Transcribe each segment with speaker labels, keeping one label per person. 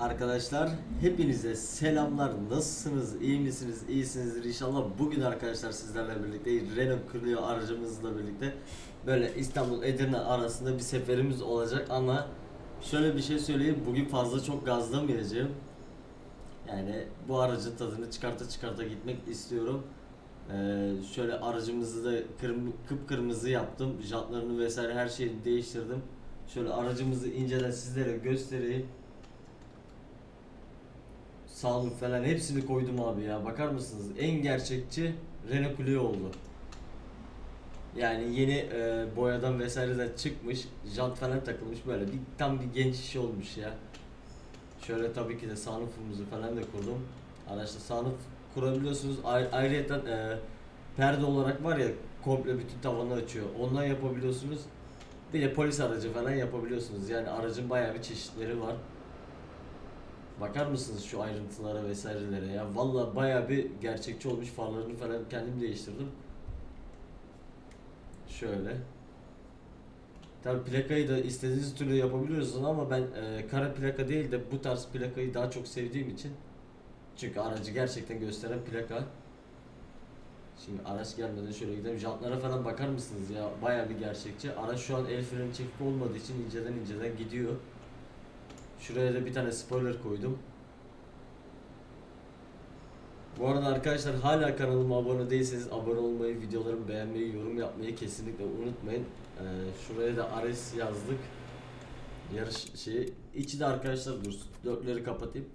Speaker 1: Arkadaşlar hepinize selamlar. Nasılsınız? İyi misiniz? İyisinizdir inşallah. Bugün arkadaşlar sizlerle birlikte Renault Clio aracımızla birlikte böyle İstanbul Edirne arasında bir seferimiz olacak ama şöyle bir şey söyleyeyim. Bugün fazla çok gazlamayacağım. Yani bu aracın tadını çıkarta çıkarta gitmek istiyorum. Ee, şöyle aracımızı da kırm kıpkırmızı yaptım. Jantlarını vesaire her şeyi değiştirdim. Şöyle aracımızı inceden sizlere göstereyim. Sağlık falan hepsini koydum abi ya. Bakar mısınız? En gerçekçi Renault Clio oldu. Yani yeni e, boyadan vesaireden çıkmış, jant falan takılmış böyle bir tam bir genç işi olmuş ya. Şöyle tabii ki de sunroofumuzu falan da kurdum. Araçta sunroof kurabiliyorsunuz. Ay ayrıca e, perde olarak var ya komple bütün tavanı açıyor. Ondan yapabiliyorsunuz. Bir de polis aracı falan yapabiliyorsunuz. Yani aracın bayağı bir çeşitleri var. Bakar mısınız şu ayrıntılara vesairelere ya? Valla bayağı bir gerçekçi olmuş. Farlarını falan kendim değiştirdim. Şöyle. Tabi plakayı da istediğiniz türlü yapabiliyorsunuz ama ben e, kara plaka değil de bu tarz plakayı daha çok sevdiğim için çünkü aracı gerçekten gösteren plaka. Şimdi araç gelmeden şöyle gidelim. Jantlara falan bakar mısınız ya? Bayağı bir gerçekçi. Araç şu an el freni çekik olmadığı için inceden inceden gidiyor. Şuraya da bir tane spoiler koydum. Bu arada arkadaşlar hala kanalıma abone değilseniz abone olmayı, videolarımı beğenmeyi, yorum yapmayı kesinlikle unutmayın. Ee, şuraya da Ares yazdık. Yarış şeyi. İçi de arkadaşlar dur. Dörtleri kapatayım.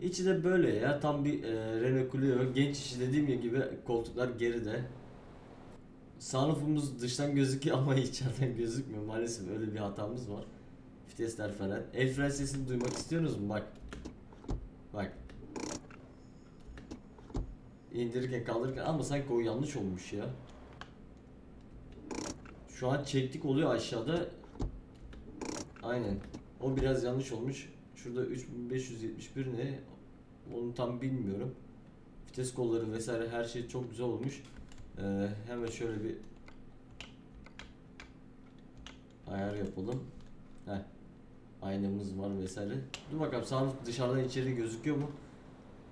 Speaker 1: İçi de böyle ya. Tam bir e, Renault Clio. Genç işi dediğim gibi koltuklar geride. Sunroofumuz dıştan gözüküyor ama içeriden gözükmüyor. Maalesef öyle bir hatamız var. Vitesler falan. El fren sesini duymak istiyorsunuz mu? Bak. Bak. İndirirken kaldırırken ama sanki o yanlış olmuş ya. Şu an çektik oluyor aşağıda. Aynen. O biraz yanlış olmuş. Şurada 3571 ne? Onu tam bilmiyorum. Vites kolları vesaire her şey çok güzel olmuş. Ee, hemen şöyle bir ayar yapalım. Heh. Aynamız var vesaire. Dur bakalım sağ dışarıdan içeri gözüküyor mu?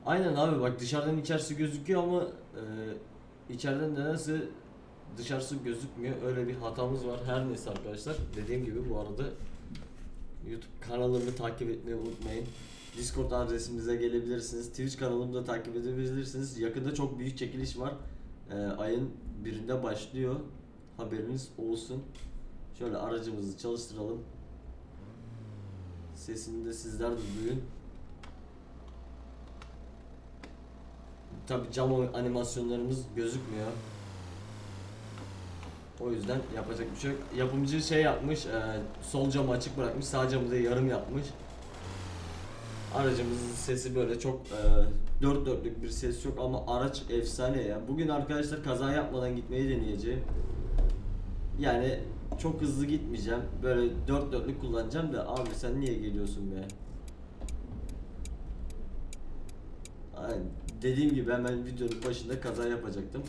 Speaker 1: Aynen abi bak dışarıdan içerisi gözüküyor ama e, içeriden nedense dışarısı gözükmüyor. Öyle bir hatamız var. Her neyse arkadaşlar. Dediğim gibi bu arada YouTube kanalımı takip etmeyi unutmayın. Discord adresimize gelebilirsiniz. Twitch kanalımı da takip edebilirsiniz. Yakında çok büyük çekiliş var. Ee, ayın birinde başlıyor. Haberiniz olsun. Şöyle aracımızı çalıştıralım. Sesini de sizler de duyun. Tabi cam animasyonlarımız gözükmüyor. O yüzden yapacak bir şey yok. Yapımcı şey yapmış, e, sol camı açık bırakmış, sağ camı da yarım yapmış. Aracımızın sesi böyle çok e, dört dörtlük bir ses yok ama araç efsane ya. Bugün arkadaşlar kaza yapmadan gitmeyi deneyeceğim. Yani çok hızlı gitmeyeceğim. Böyle dört dörtlük kullanacağım da abi sen niye geliyorsun be? Aynen. Dediğim gibi hemen videonun başında kaza yapacaktım.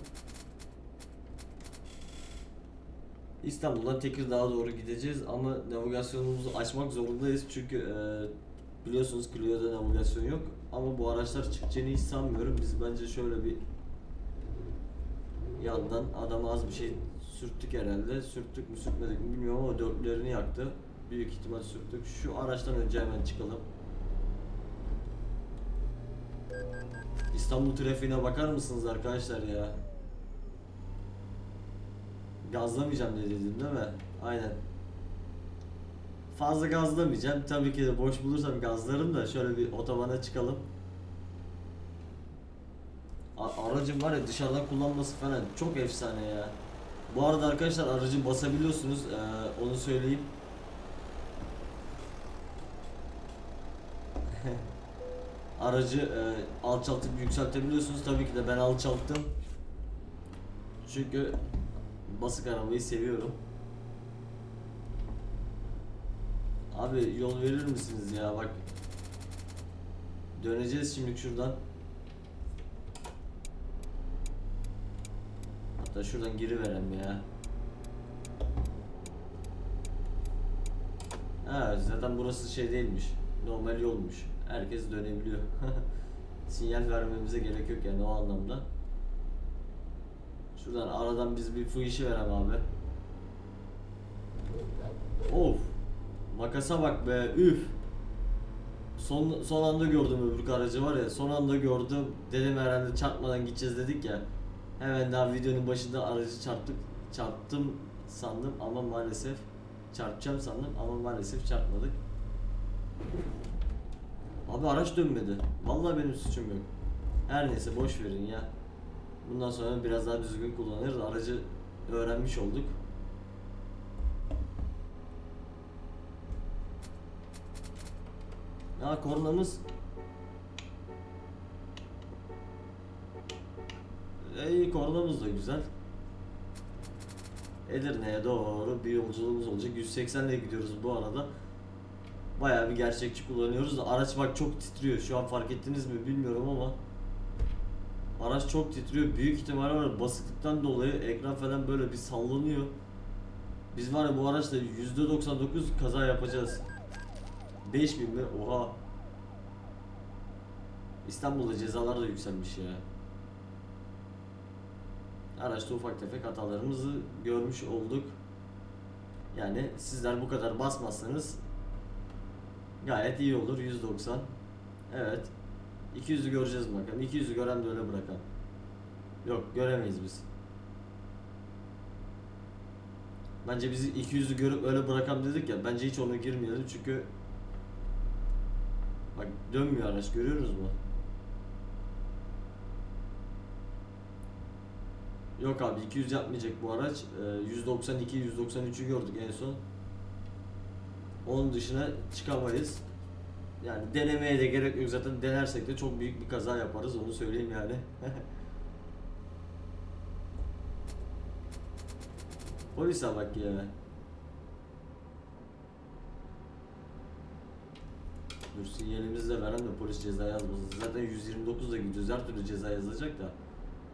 Speaker 1: İstanbul'dan Tekirdağ'a doğru gideceğiz ama navigasyonumuzu açmak zorundayız çünkü e, biliyorsunuz Clio'da navigasyon yok ama bu araçlar çıkacağını hiç sanmıyorum. Biz bence şöyle bir yandan adama az bir şey sürttük herhalde. Sürttük mü sürtmedik mi bilmiyorum ama dörtlerini yaktı. Büyük ihtimal sürttük. Şu araçtan önce hemen çıkalım. İstanbul trafiğine bakar mısınız arkadaşlar ya? Gazlamayacağım diye dedim değil mi? Aynen. Fazla gazlamayacağım. Tabii ki de boş bulursam gazlarım da şöyle bir otobana çıkalım. A- aracın var ya dışarıdan kullanması falan çok efsane ya. Bu arada arkadaşlar aracı basabiliyorsunuz. Ee, onu söyleyeyim. Aracı e, alçaltıp yükseltebiliyorsunuz. Tabii ki de ben alçalttım. Çünkü basık arabayı seviyorum. Abi yol verir misiniz ya bak. Döneceğiz şimdi şuradan. Hatta şuradan giri verelim ya. Ha zaten burası şey değilmiş. normal yolmuş. Herkes dönebiliyor. Sinyal vermemize gerek yok yani o anlamda. Şuradan aradan biz bir fıyışı verem abi. Of. Makasa bak be üf. Son, son anda gördüm öbür aracı var ya son anda gördüm dedim herhalde çarpmadan gideceğiz dedik ya hemen daha videonun başında aracı çarptık çarptım sandım ama maalesef çarpacağım sandım ama maalesef çarpmadık. Abi araç dönmedi. Vallahi benim suçum yok. Her neyse boş verin ya. Bundan sonra biraz daha düzgün kullanırız. Aracı öğrenmiş olduk. Ya kornamız İyi kornamız da güzel. Edirne'ye doğru bir yolculuğumuz olacak. 180 ile gidiyoruz bu arada. Bayağı bir gerçekçi kullanıyoruz araç bak çok titriyor. Şu an fark ettiniz mi bilmiyorum ama araç çok titriyor. Büyük ihtimalle var basıklıktan dolayı ekran falan böyle bir sallanıyor. Biz var ya bu araçla %99 kaza yapacağız. 5000 mi? Oha. İstanbul'da cezalar da yükselmiş ya. Araçta ufak tefek hatalarımızı görmüş olduk. Yani sizler bu kadar basmazsanız gayet iyi olur 190. Evet. 200'ü göreceğiz bakalım. 200'ü gören de öyle bırakalım. Yok göremeyiz biz. Bence bizi 200'ü görüp öyle bırakalım dedik ya. Bence hiç ona girmeyelim çünkü Bak dönmüyor araç görüyoruz mu? Yok abi 200 yapmayacak bu araç. Ee, 192 193'ü gördük en son. Onun dışına çıkamayız. Yani denemeye de gerek yok zaten denersek de çok büyük bir kaza yaparız onu söyleyeyim yani. Polise bak ya. Dur sinyalimizi de veren de polis ceza yazmasın. Zaten 129'da gidiyoruz. Her türlü ceza yazacak da.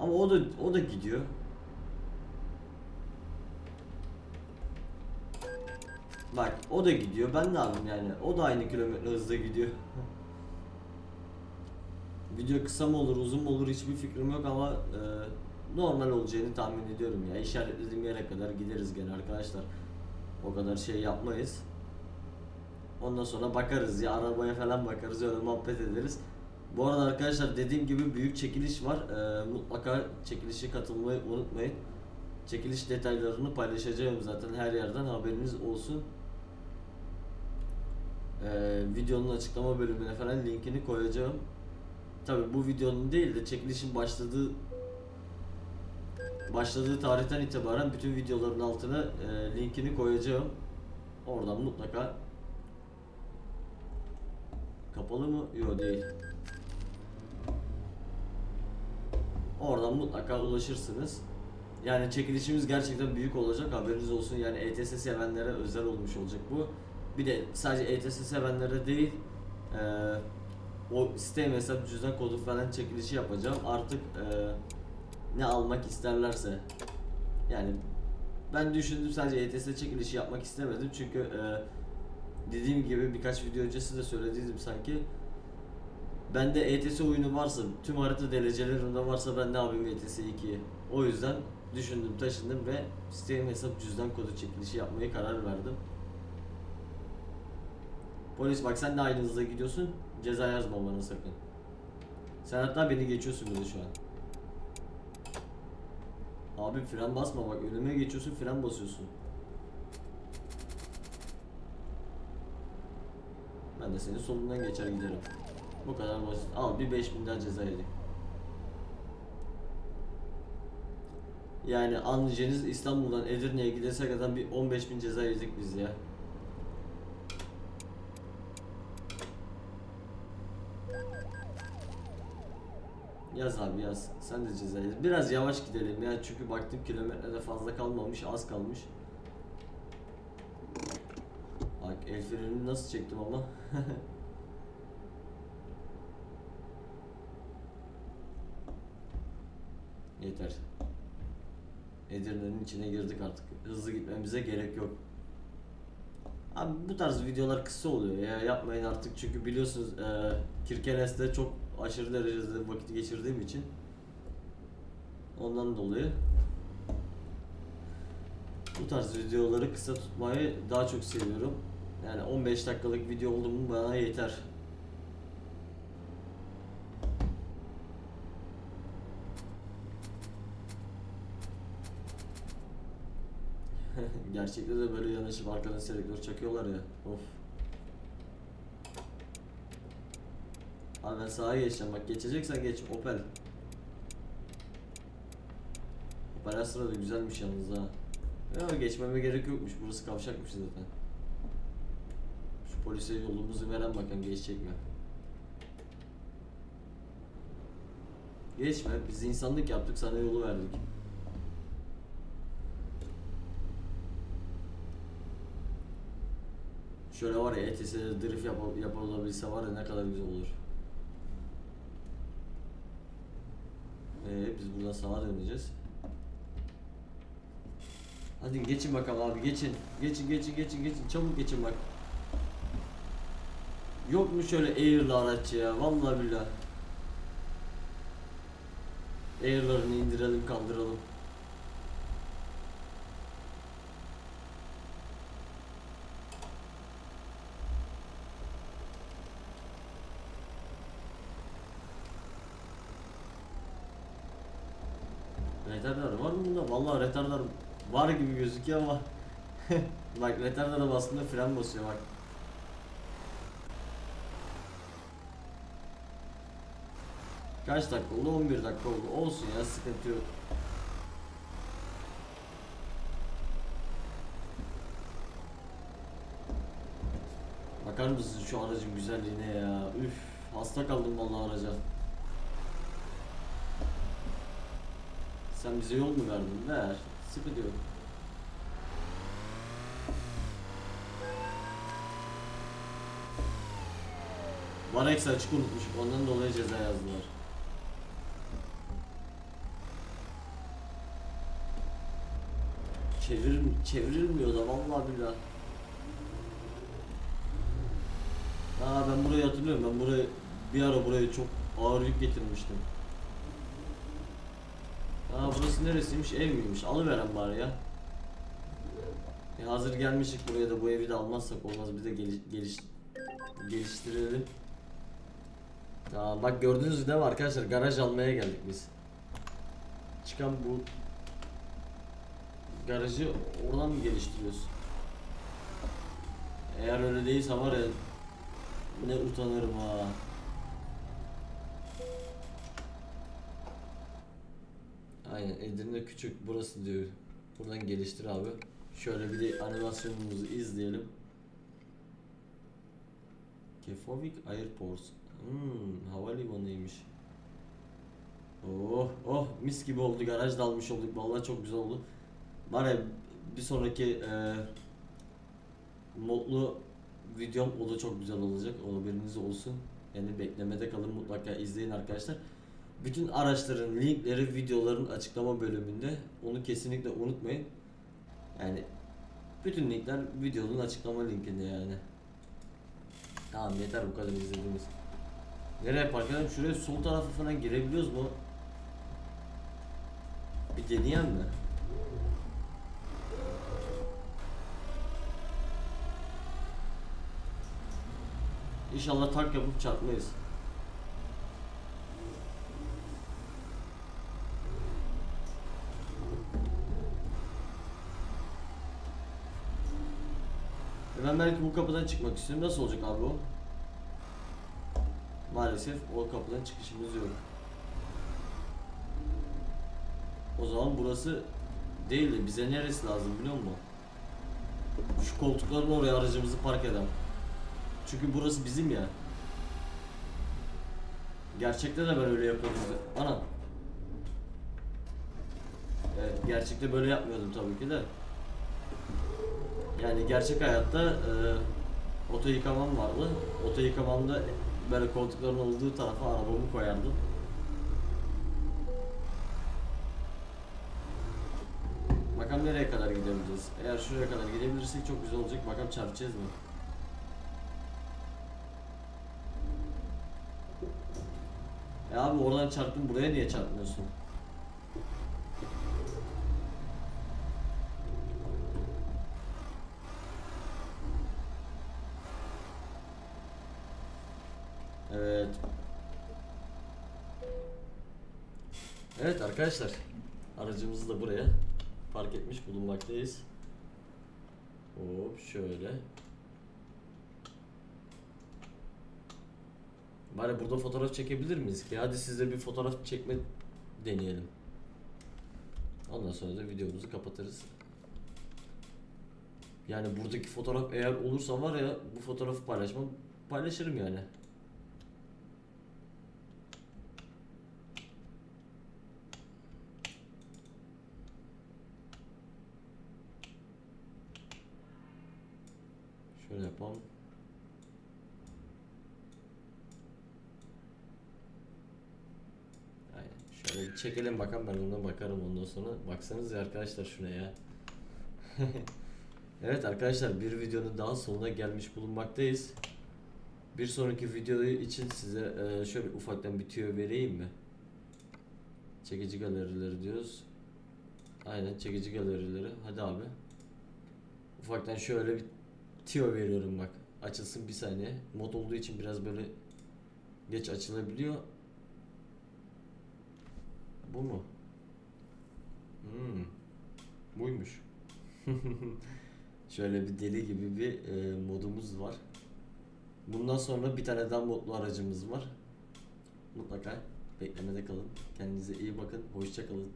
Speaker 1: Ama o da o da gidiyor. Bak o da gidiyor. Ben ne yapayım yani? O da aynı kilometre hızla gidiyor. Video kısa mı olur, uzun mu olur hiçbir fikrim yok ama e, normal olacağını tahmin ediyorum ya. İşaretlediğim yere kadar gideriz gene arkadaşlar. O kadar şey yapmayız. Ondan sonra bakarız ya arabaya falan bakarız öyle muhabbet ederiz. Bu arada arkadaşlar dediğim gibi büyük çekiliş var. Ee, mutlaka çekilişe katılmayı unutmayın. Çekiliş detaylarını paylaşacağım zaten her yerden haberiniz olsun. Ee, videonun açıklama bölümüne falan linkini koyacağım. Tabi bu videonun değil de çekilişin başladığı başladığı tarihten itibaren bütün videoların altına e, linkini koyacağım. Oradan mutlaka Kapalı mı? Yok değil. Oradan mutlaka ulaşırsınız. Yani çekilişimiz gerçekten büyük olacak haberiniz olsun. Yani ETS sevenlere özel olmuş olacak bu. Bir de sadece ETS sevenlere değil e, o Steam hesap cüzdan kodu falan çekilişi yapacağım. Artık e, ne almak isterlerse. Yani ben düşündüm sadece ETS çekilişi yapmak istemedim çünkü e, dediğim gibi birkaç video öncesi de söylediydim sanki. Bende ETS oyunu varsa, tüm harita derecelerinde varsa ben ne yapayım ETS 2'yi. O yüzden düşündüm, taşındım ve Steam hesap cüzdan kodu çekilişi yapmaya karar verdim. Polis bak sen de aynı hızla gidiyorsun. Ceza yazma bana sakın. Sen hatta beni geçiyorsun bile şu an. Abi fren basma bak önüme geçiyorsun fren basıyorsun. Ben de senin solundan geçer giderim. Bu kadar basit. Al bir 5000 daha ceza yedik. Yani anlayacağınız İstanbul'dan Edirne'ye gidese kadar bir 15 bin ceza yedik biz ya. Yaz abi yaz. Sen de ceza yaz. Biraz yavaş gidelim ya çünkü baktım kilometrede fazla kalmamış, az kalmış. Bak el frenini nasıl çektim ama. Yeter. Edirne'nin içine girdik artık. Hızlı gitmemize gerek yok. Abi bu tarz videolar kısa oluyor ya yapmayın artık çünkü biliyorsunuz e, Kirkenes'te çok aşırı derecede vakit geçirdiğim için ondan dolayı bu tarz videoları kısa tutmayı daha çok seviyorum. Yani 15 dakikalık video oldu mu bana yeter. Gerçekte de böyle yanaşıp arkadan selektör çakıyorlar ya. Of. Abi ben sağa geçeceğim bak geçeceksen geç Opel. Opel Astra da güzelmiş yalnız ha. Ya geçmeme gerek yokmuş burası kavşakmış zaten. Şu polise yolumuzu veren bakalım geçecek mi? Geçme biz insanlık yaptık sana yolu verdik. Şöyle var ya ETS'de drift yap yapılabilse var ya ne kadar güzel olur. Ee, biz buradan sağa döneceğiz. Hadi geçin bakalım abi geçin. Geçin geçin geçin geçin çabuk geçin bak. Yok mu şöyle Air'lı araç ya vallahi billahi. Air'larını indirelim kaldıralım. Retardar var mı bunda? Vallahi retardar var gibi gözüküyor ama bak retardara bastığında fren basıyor bak. Kaç dakika oldu? 11 dakika oldu. Olsun ya sıkıntı yok. Bakar mısın şu aracın güzelliğine ya? Üf, hasta kaldım vallahi araca. Sen bize yol mu verdin? Ver. Sıkıntı yok. Varex açık unutmuş. Ondan dolayı ceza yazdılar. Çevir, çevrilmiyor da vallahi billahi. Aa ben burayı hatırlıyorum. Ben burayı bir ara buraya çok ağır yük getirmiştim. Aa burası neresiymiş? Ev miymiş? Alıveren bari ya. E, hazır gelmişik buraya da bu evi de almazsak olmaz. Bir de geliş, geliş, geliştirelim. Tamam bak gördüğünüz gibi arkadaşlar garaj almaya geldik biz. Çıkan bu garajı oradan mı geliştiriyoruz? Eğer öyle değilse var ya ne utanırım ha. Aynen Edirne küçük burası diyor. Buradan geliştir abi. Şöyle bir de animasyonumuzu izleyelim. Kefovik Airport. Hmm, havalimanıymış. Oh oh mis gibi oldu garaj da almış olduk vallahi çok güzel oldu. Var bir sonraki e, modlu videom o da çok güzel olacak. O haberiniz olsun. Yani beklemede kalın mutlaka izleyin arkadaşlar. Bütün araçların linkleri videoların açıklama bölümünde. Onu kesinlikle unutmayın. Yani bütün linkler videonun açıklama linkinde yani. Tamam yeter bu kadar izlediğimiz. Nereye park edelim? Şuraya sol tarafı falan girebiliyoruz mu? Bir deneyen mi? İnşallah tak yapıp çarpmayız. E Ben belki bu kapıdan çıkmak istiyorum. Nasıl olacak abi o? Maalesef o kapıdan çıkışımız yok. O zaman burası değil de bize neresi lazım biliyor musun? Şu koltukların oraya aracımızı park edelim. Çünkü burası bizim ya. Gerçekte de ben öyle yapıyordum. Ana. Evet, gerçekte böyle yapmıyordum tabii ki de. Yani gerçek hayatta e, oto yıkamam vardı. Oto yıkamamda böyle koltukların olduğu tarafa arabamı koyardım. Bakalım nereye kadar gidebiliriz. Eğer şuraya kadar gidebilirsek çok güzel olacak. Bakalım çarpacağız mı? Ya abi oradan çarptın buraya niye çarpmıyorsun? Evet. Evet arkadaşlar. Aracımızı da buraya park etmiş bulunmaktayız. Hop şöyle. Bari burada fotoğraf çekebilir miyiz ki? Hadi sizle bir fotoğraf çekme deneyelim. Ondan sonra da videomuzu kapatırız. Yani buradaki fotoğraf eğer olursa var ya bu fotoğrafı paylaşmam paylaşırım yani. Şöyle yapalım. Aynen. Şöyle bir çekelim bakalım ben ona bakarım ondan sonra. Baksanız ya arkadaşlar şuna ya. evet arkadaşlar bir videonun daha sonuna gelmiş bulunmaktayız. Bir sonraki video için size e, şöyle ufaktan bir tüyo vereyim mi? Çekici galerileri diyoruz. Aynen çekici galerileri. Hadi abi. Ufaktan şöyle bir tüyo veriyorum bak. Açılsın bir saniye. Mod olduğu için biraz böyle geç açılabiliyor. Bu mu? Hmm. Buymuş. Şöyle bir deli gibi bir e, modumuz var. Bundan sonra bir tane daha modlu aracımız var. Mutlaka beklemede kalın. Kendinize iyi bakın. Hoşça kalın.